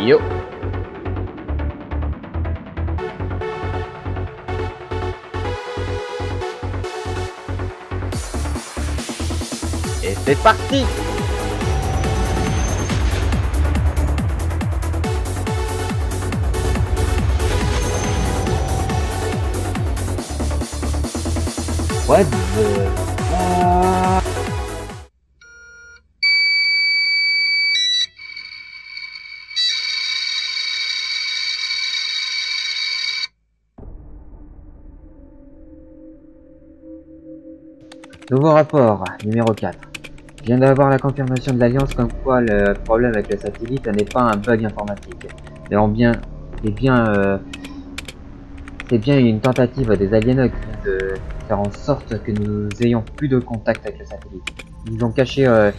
Et c'est parti. What the... Rapport, numéro 4. Je viens d'avoir la confirmation de l'Alliance comme quoi le problème avec le satellite n'est pas un bug informatique, mais en bien, bien, euh, c'est bien une tentative des aliens de faire en sorte que nous ayons plus de contact avec le satellite. Ils ont caché euh,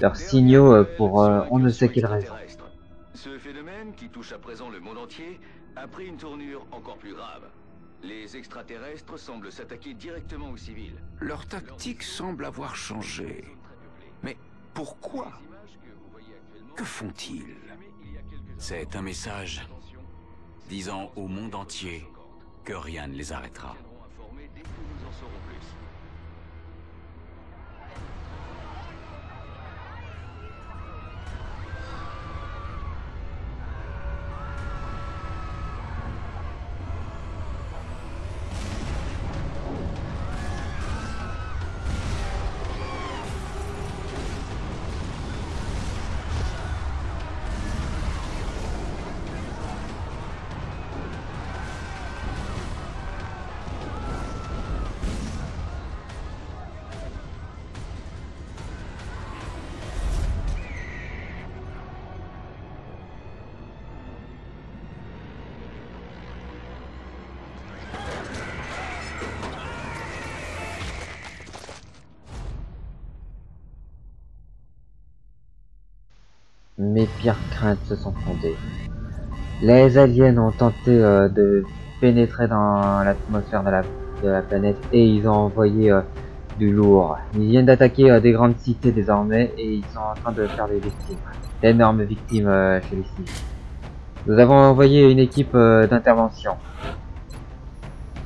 leurs signaux euh, pour on ne sait quelle raison. Ce phénomène, qui touche à présent le monde entier, a pris une tournure encore plus grave. Les extraterrestres semblent s'attaquer directement aux civils. Leur tactique semble avoir changé. Mais pourquoi Que font-ils C'est un message disant au monde entier que rien ne les arrêtera. Mes pires craintes se sont fondées. Les aliens ont tenté euh, de pénétrer dans l'atmosphère de la, de la planète et ils ont envoyé euh, du lourd. Ils viennent d'attaquer euh, des grandes cités désormais et ils sont en train de faire des victimes. D'énormes victimes euh, chez les civils. Nous avons envoyé une équipe euh, d'intervention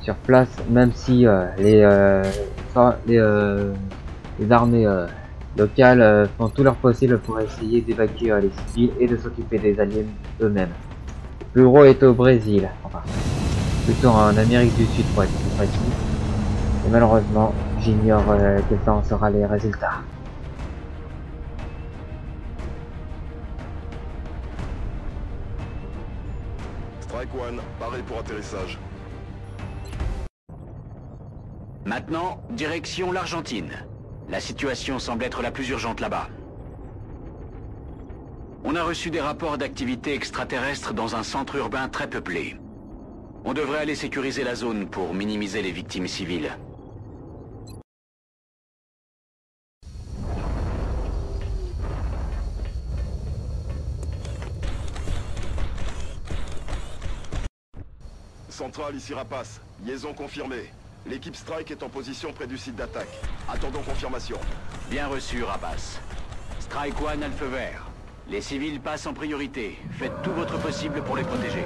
sur place, même si les, les, les armées locales euh, font tout leur possible pour essayer d'évacuer les civils et de s'occuper des aliens eux-mêmes. Le bureau est au Brésil, enfin, plutôt en Amérique du Sud pour être plus précis. Et malheureusement, j'ignore euh, quels temps sera les résultats. Strike One, pareil pour atterrissage. Maintenant, direction l'Argentine. La situation semble être la plus urgente là-bas. On a reçu des rapports d'activité extraterrestre dans un centre urbain très peuplé. On devrait aller sécuriser la zone pour minimiser les victimes civiles. Centrale, ici Rapace. Liaison confirmée. L'équipe Strike est en position près du site d'attaque. Attendons confirmation. Bien reçu, Rapace. Strike One a le feu vert. Les civils passent en priorité. Faites tout votre possible pour les protéger.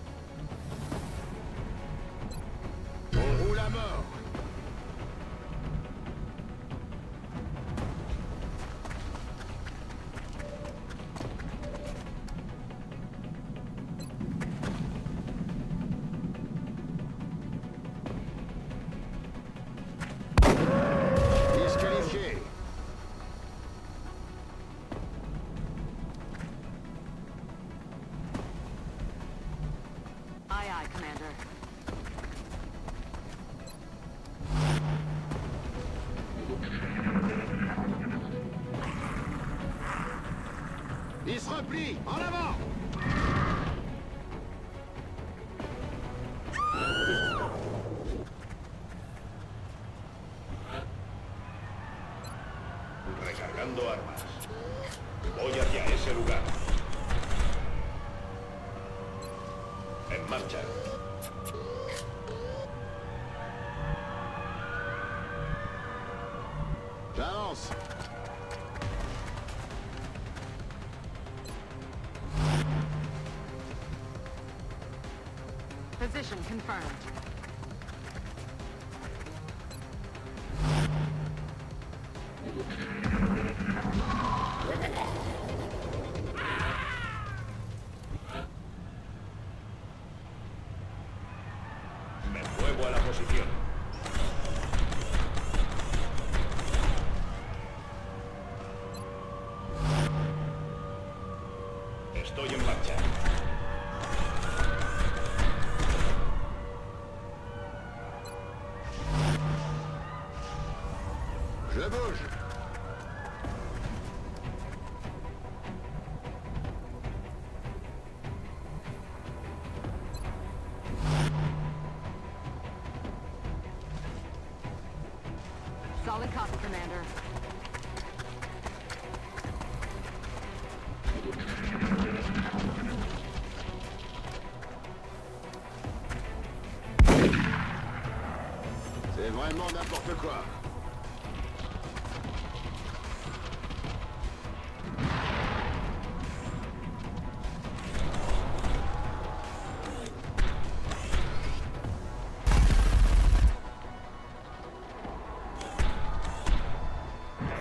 Position confirmed. C'est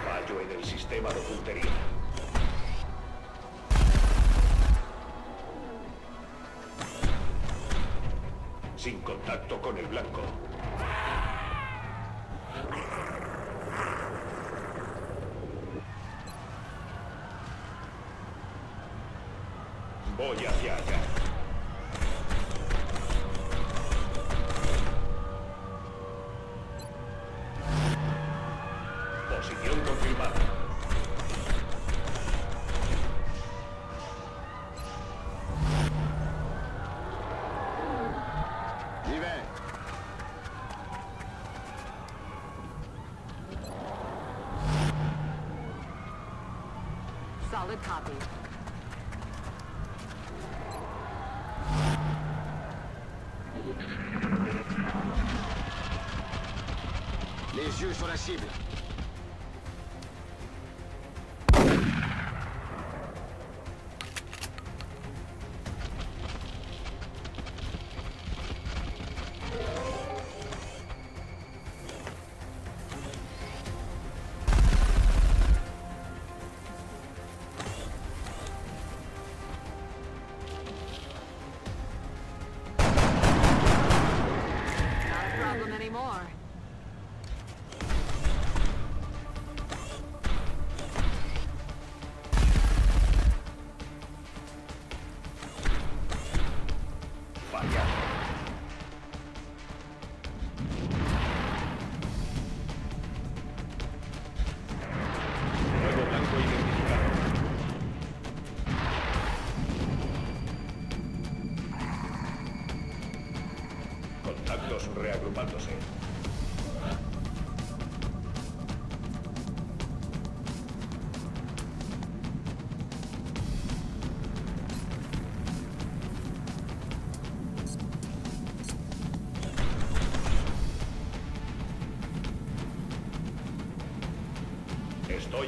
Fallo en el sistema de puntería. Sin contacto con el blanco. Oh, yeah, yeah. Posición confirmada. Solid copy. Les yeux sur la cible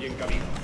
Estoy en camino.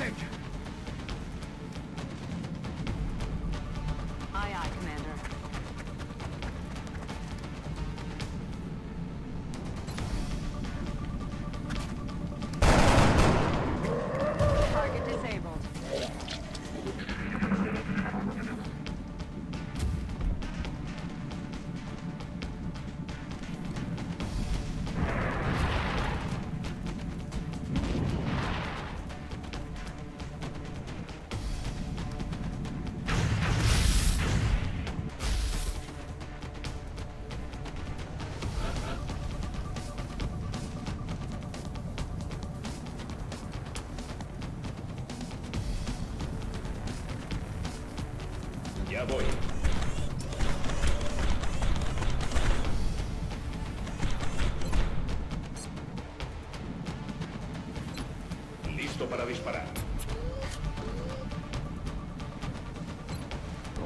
sick!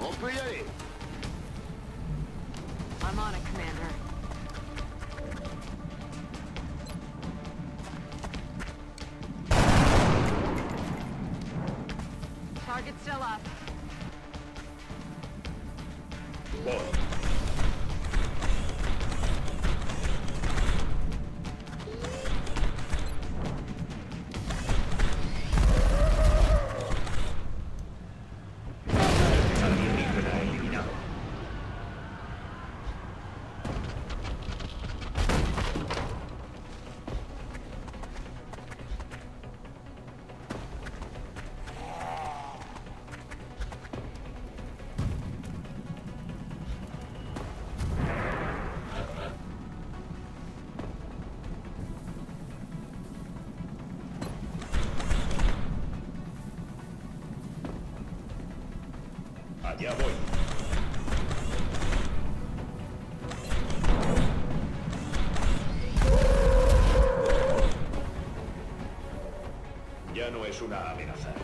On peut y aller. I'm on it, Commander. Allá voy. Ya no es una amenaza.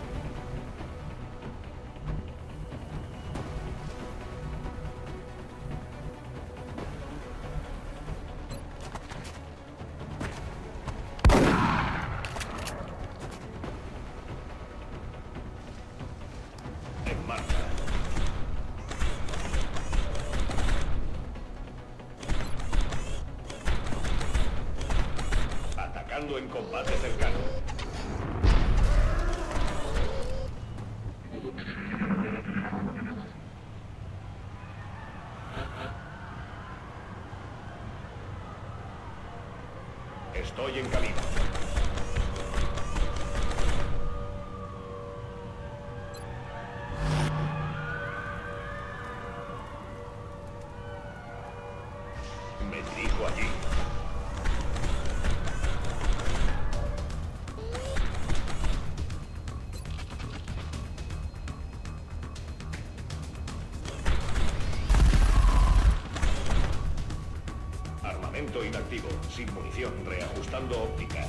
Sin munición, reajustando óptica.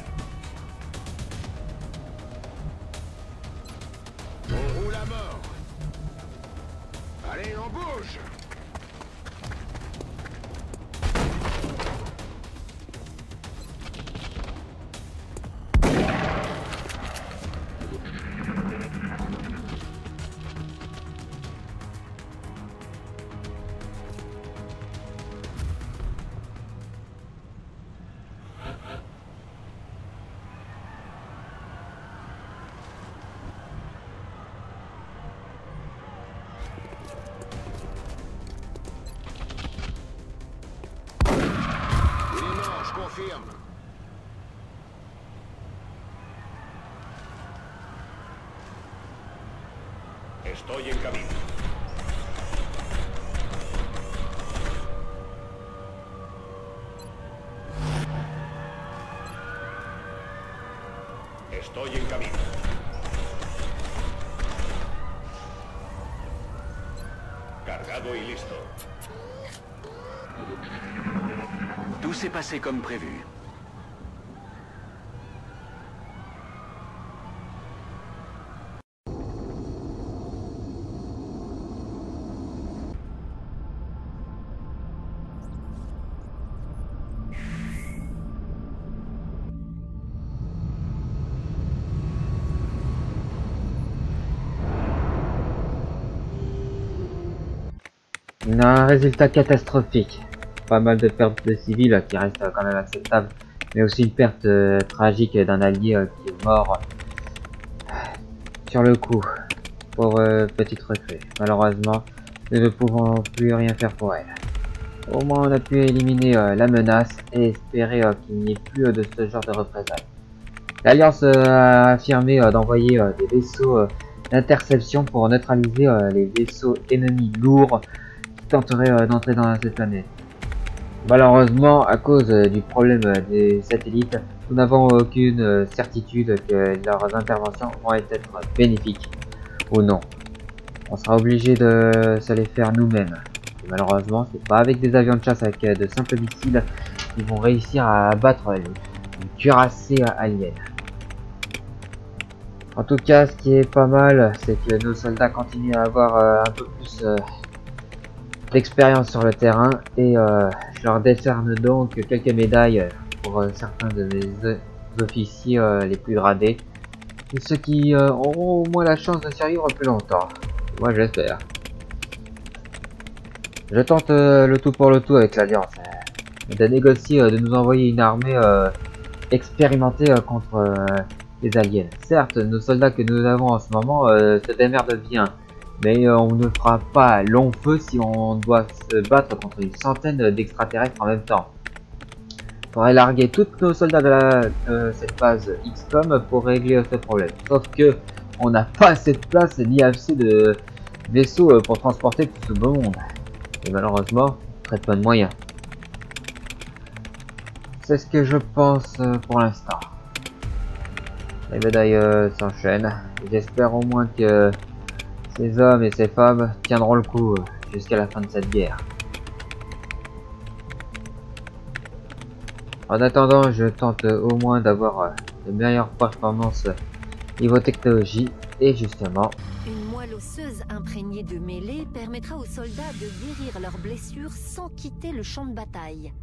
Roule à mort. Allez, on bouge. Estoy en camino. Estoy en camino. Cargado y listo. Tout s'est passé comme prévu. Un résultat catastrophique. Pas mal de pertes de civils qui restent quand même acceptables, mais aussi une perte euh, tragique d'un allié euh, qui est mort euh, sur le coup. Pauvre petite recrue. Malheureusement, nous ne pouvons plus rien faire pour elle. Au moins, on a pu éliminer la menace et espérer qu'il n'y ait plus de ce genre de représailles. L'Alliance a affirmé d'envoyer des vaisseaux d'interception pour neutraliser les vaisseaux ennemis lourds qui tenteraient euh, d'entrer dans cette planète. Malheureusement, à cause euh, du problème euh, des satellites, nous n'avons aucune certitude que leurs interventions vont être bénéfiques ou non. on sera obligé de se les faire nous-mêmes. Malheureusement, c'est pas avec des avions de chasse avec de simples missiles qu'ils vont réussir à abattre les, cuirassés aliens. En tout cas, ce qui est pas mal, c'est que nos soldats continuent à avoir un peu plus d'expérience sur le terrain et euh, je leur décerne donc quelques médailles pour certains de mes officiers les plus gradés et ceux qui auront au moins la chance de survivre plus longtemps. Moi, j'espère. Je tente le tout pour le tout avec l'Alliance. De négocier, de nous envoyer une armée expérimentée contre les aliens. Certes, nos soldats que nous avons en ce moment euh, se démerdent bien, mais euh, on ne fera pas long feu si on doit se battre contre une centaine d'extraterrestres en même temps. Faudrait larguer tous nos soldats de la, euh, cette base XCOM pour régler ce problème. Sauf que on n'a pas assez de place ni assez de vaisseaux pour transporter tout ce beau monde. Et malheureusement, très peu de moyens. C'est ce que je pense pour l'instant. Les médailles euh, s'enchaînent. J'espère au moins que ces hommes et ces femmes tiendront le coup euh, jusqu'à la fin de cette guerre. En attendant, je tente au moins d'avoir euh, de meilleures performances niveau technologie et justement... Une moelle osseuse imprégnée de mêlée permettra aux soldats de guérir leurs blessures sans quitter le champ de bataille.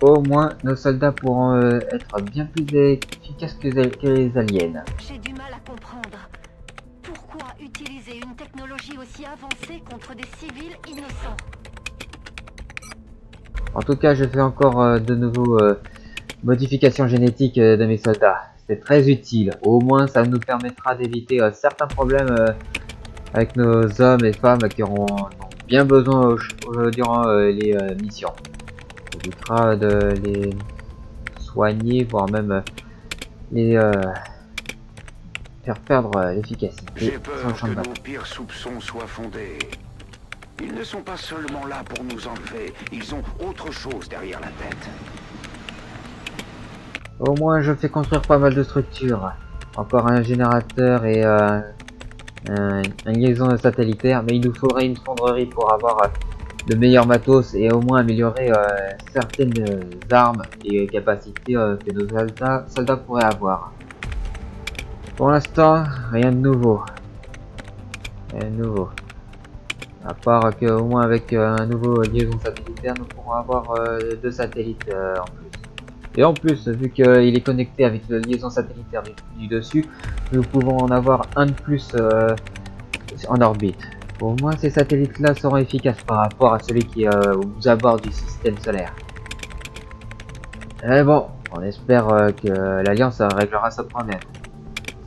Au moins, nos soldats pourront euh, être bien plus efficaces que, les aliens. J'ai du mal à comprendre. Utiliser une technologie aussi avancée contre des civils innocents En tout cas, je fais encore euh, de nouveaux euh, modifications génétiques de mes soldats. C'est très utile. Au moins, ça nous permettra d'éviter certains problèmes avec nos hommes et femmes qui auront bien besoin durant les missions évitera de les soigner, voire même les euh, faire perdre l'efficacité. J'ai peur que nos pires soupçons soient fondés. Ils ne sont pas seulement là pour nous enlever, ils ont autre chose derrière la tête. Au moins, je fais construire pas mal de structures. Encore un générateur et euh, un, liaison satellitaire, mais il nous faudrait une fonderie pour avoir de meilleurs matos et au moins améliorer euh, certaines euh, armes et capacités euh, que nos soldats pourraient avoir. Pour l'instant, rien de nouveau. Rien de nouveau. À part que au moins avec un nouveau liaison satellitaire, nous pourrons avoir deux satellites en plus. Et en plus, vu qu'il est connecté avec le liaison satellitaire du, dessus, nous pouvons en avoir un de plus en orbite. Au moins ces satellites-là seront efficaces par rapport à celui qui euh, vous aborde du système solaire. Mais bon, on espère euh, que l'Alliance réglera ce problème.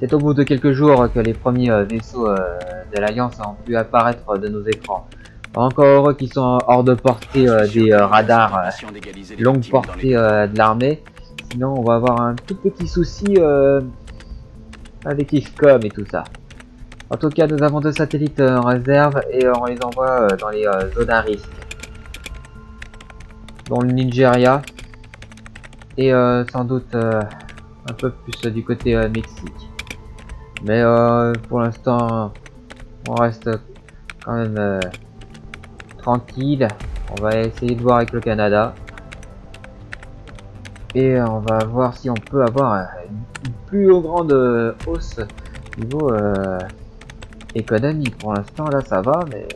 C'est au bout de quelques jours que les premiers euh, vaisseaux de l'Alliance ont pu apparaître de nos écrans. Encore heureux qu'ils sont hors de portée des radars longue portée de l'armée. Sinon on va avoir un tout petit souci avec XCOM et tout ça. En tout cas, nous avons deux satellites euh, en réserve et on les envoie euh, dans les euh, zones à risque. Dans le Nigeria et sans doute un peu plus du côté Mexique. Mais pour l'instant, on reste quand même tranquille. On va essayer de voir avec le Canada. Et on va voir si on peut avoir une plus grande hausse niveau économie. Pour l'instant, là, ça va, mais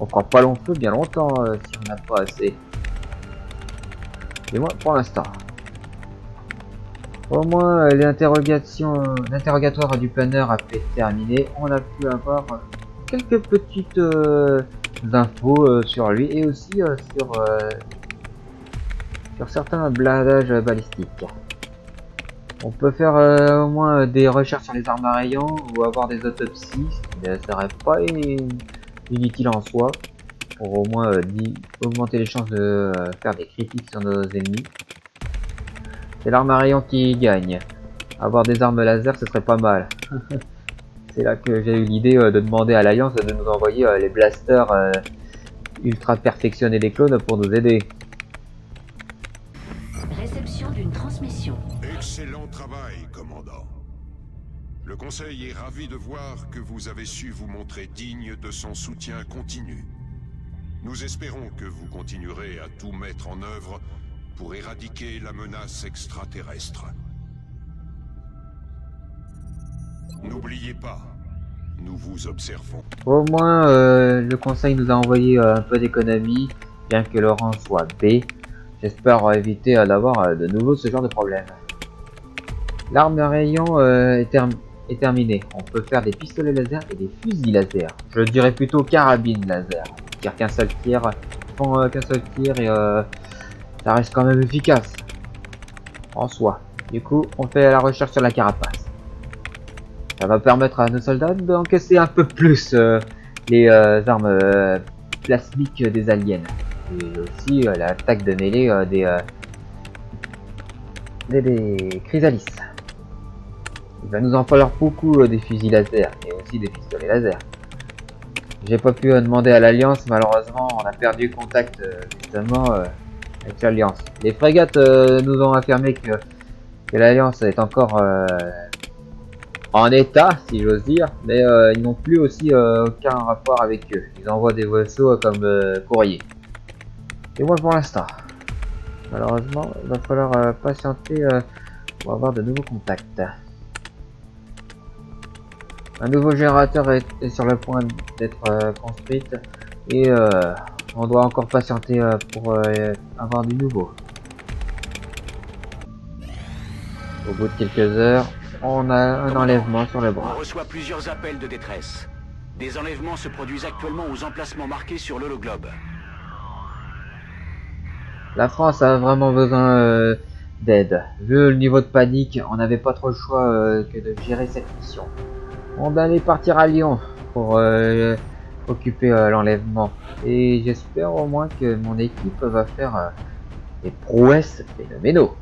on fera pas long feu bien longtemps euh, si on n'a pas assez. Et moi, pour l'instant. Au moins, euh, l'interrogation, l'interrogatoire du planeur a pu être terminé. On a pu avoir quelques petites euh, infos sur lui et aussi sur sur certains bladages balistiques. On peut faire euh, au moins euh, des recherches sur les armes à rayons ou avoir des autopsies, ce qui ne serait pas inutile en soi, pour au moins euh, augmenter les chances de faire des critiques sur nos ennemis. C'est l'arme à rayons qui gagne. Avoir des armes laser, ce serait pas mal. C'est là que j'ai eu l'idée de demander à l'Alliance de nous envoyer les blasters ultra perfectionnés des clones pour nous aider. Conseil est ravi de voir que vous avez su vous montrer digne de son soutien continu. Nous espérons que vous continuerez à tout mettre en œuvre pour éradiquer la menace extraterrestre. N'oubliez pas, nous vous observons. Au moins, euh, le conseil nous a envoyé euh, un peu d'économie, bien que le rang soit B. J'espère éviter d'avoir euh, de nouveau ce genre de problème. L'arme à rayon est, term- est terminée. On peut faire des pistolets laser et des fusils laser. Je dirais plutôt carabine laser. Car qu'un seul tir, qu'un seul tir et ça reste quand même efficace. En soi. Du coup, on fait la recherche sur la carapace. Ça va permettre à nos soldats d'encaisser un peu plus euh, les euh, armes euh, plasmiques des aliens. Et aussi euh, l'attaque de mêlée euh, des, euh, des, des chrysalis. Il va nous en falloir beaucoup des fusils laser et aussi des pistolets laser. J'ai pas pu demander à l'Alliance, malheureusement, on a perdu contact justement avec l'Alliance. Les frégates euh, nous ont affirmé que, que l'Alliance est encore euh, en état, si j'ose dire, mais euh, ils n'ont plus aussi euh, aucun rapport avec eux. Ils envoient des vaisseaux comme euh, courrier. Et moi pour l'instant. Malheureusement, il va falloir euh, patienter pour avoir de nouveaux contacts. Un nouveau générateur est, est sur le point d'être euh, construit et on doit encore patienter euh, pour euh, avoir du nouveau. Au bout de quelques heures, on a un enlèvement sur le On bras. reçoit plusieurs appels de détresse. Des enlèvements se produisent actuellement aux emplacements marqués sur l'hologlobe. La France a vraiment besoin euh, d'aide. Vu le niveau de panique, on n'avait pas trop le choix que de gérer cette mission. On allait partir à Lyon pour occuper euh, l'enlèvement. Et j'espère au moins que mon équipe va faire euh, des prouesses phénoménaux.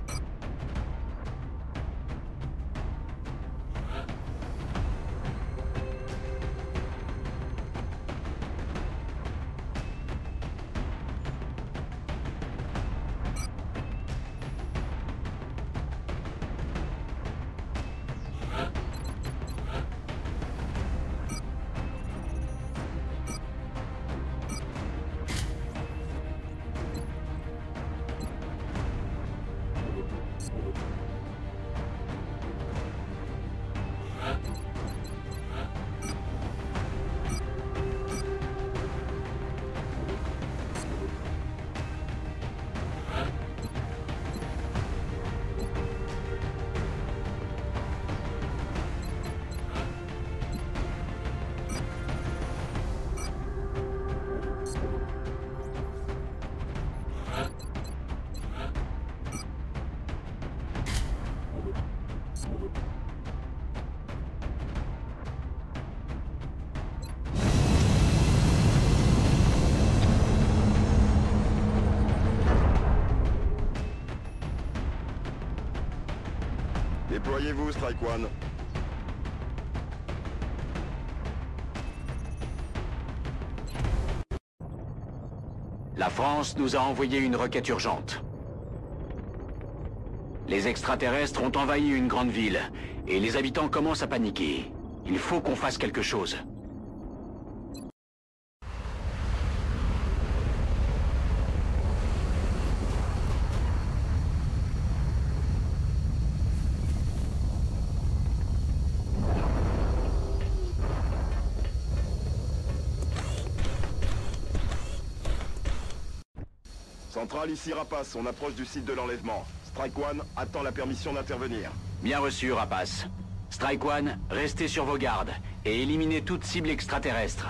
Déployez-vous, Strike One. La France nous a envoyé une requête urgente. Les extraterrestres ont envahi une grande ville, et les habitants commencent à paniquer. Il faut qu'on fasse quelque chose. Centrale ici Rapace, on approche du site de l'enlèvement. Strike One attend la permission d'intervenir. Bien reçu, Rapace. Strike One, restez sur vos gardes et éliminez toute cible extraterrestre.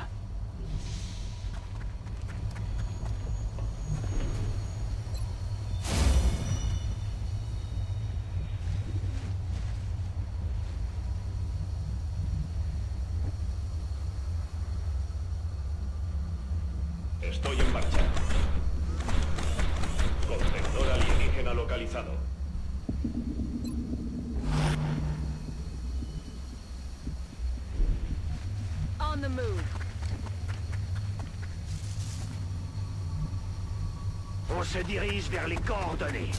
dirige vers les coordonnées.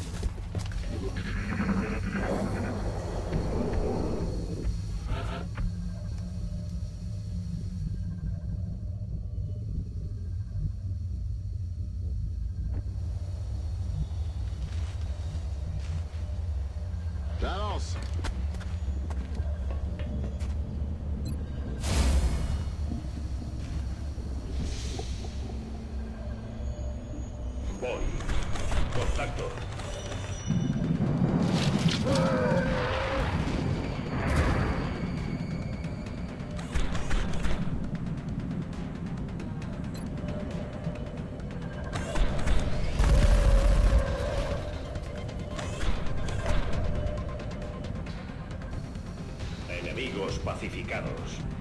J'avance identificados.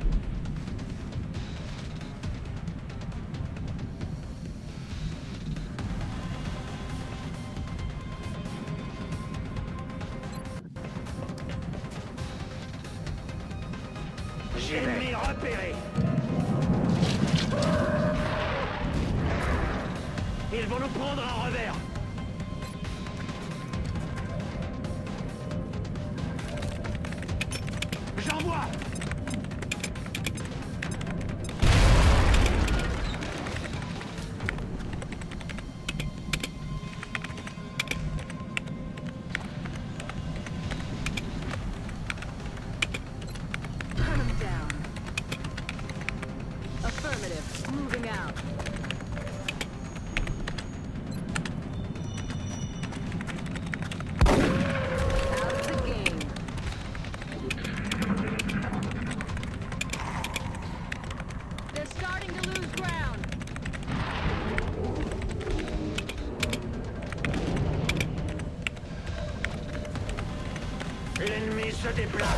des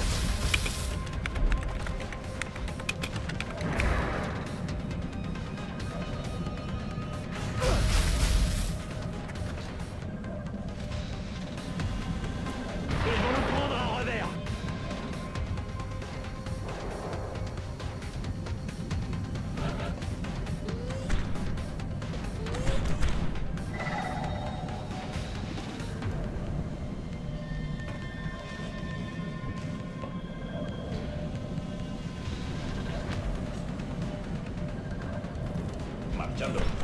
降落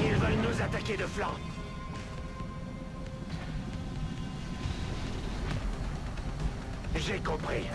Ils veulent nous attaquer de flanc J'ai compris.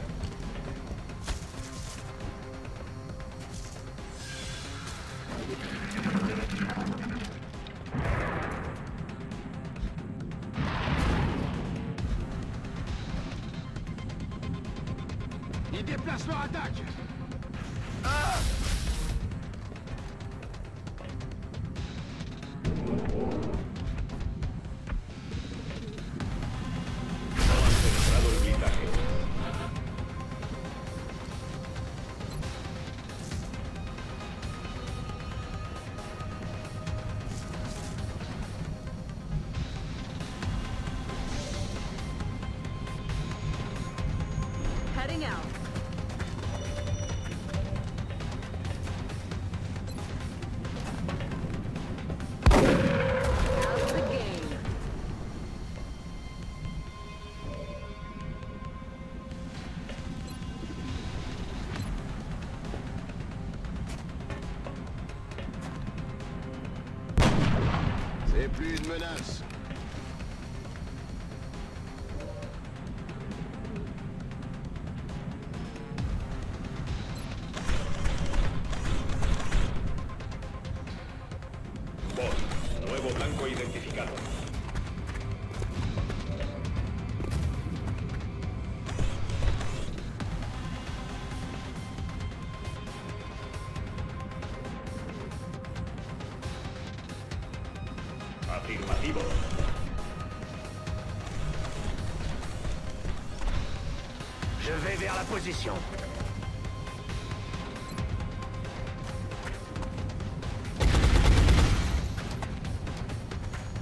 C'est plus une menace.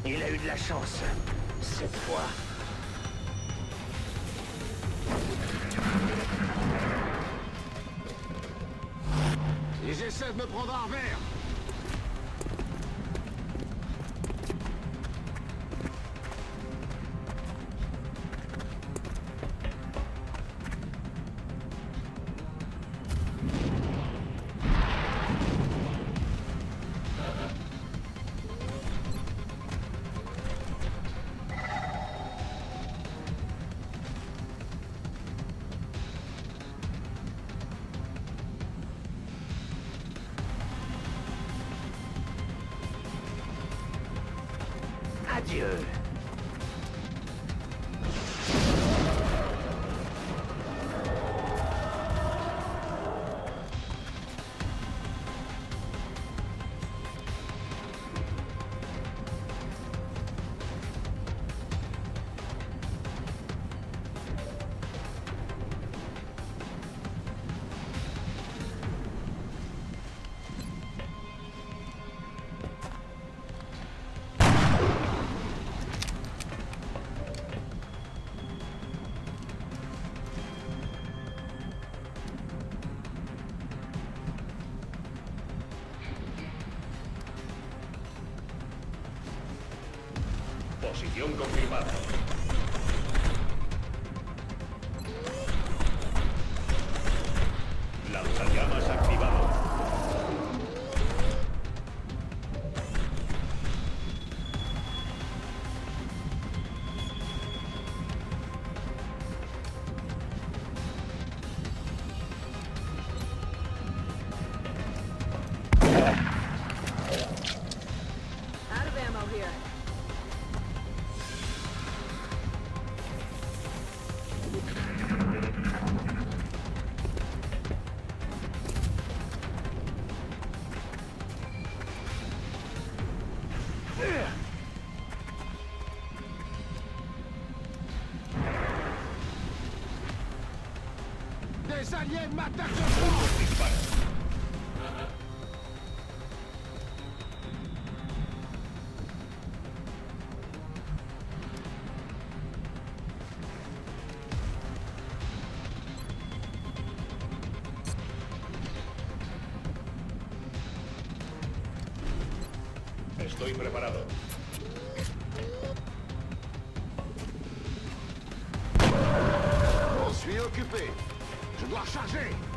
Il a eu de la chance, cette fois. Dieu. Misión confirmada. necesaria en matar los disparos. Estoy preparado. Je suis occupé. Je dois charger.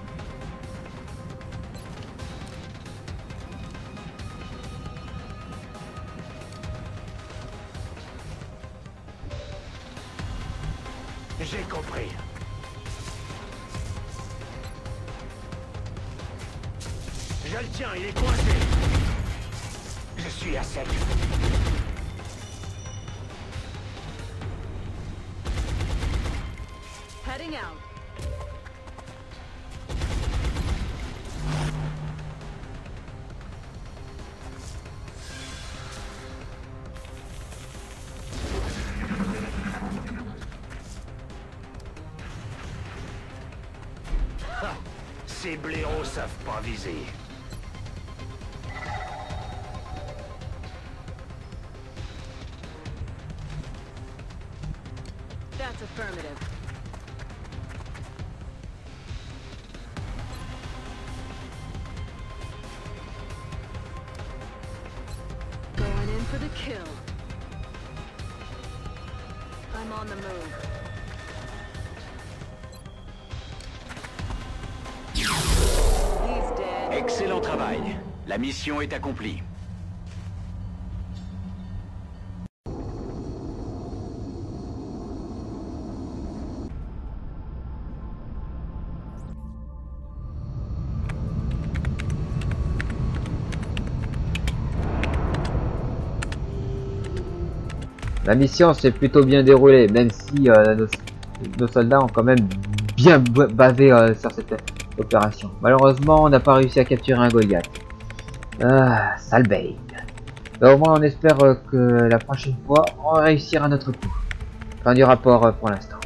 Viser. That's affirmative. Going in for the kill. I'm on the move. La mission est accomplie. La mission s'est plutôt bien déroulée, même si euh, nos, soldats ont quand même bien ba- bavé euh, sur cette opération. Malheureusement, on n'a pas réussi à capturer un Goliath. Ah, sale. Mais au moins on espère euh, que la prochaine fois on réussira notre coup. Fin du rapport euh, pour l'instant.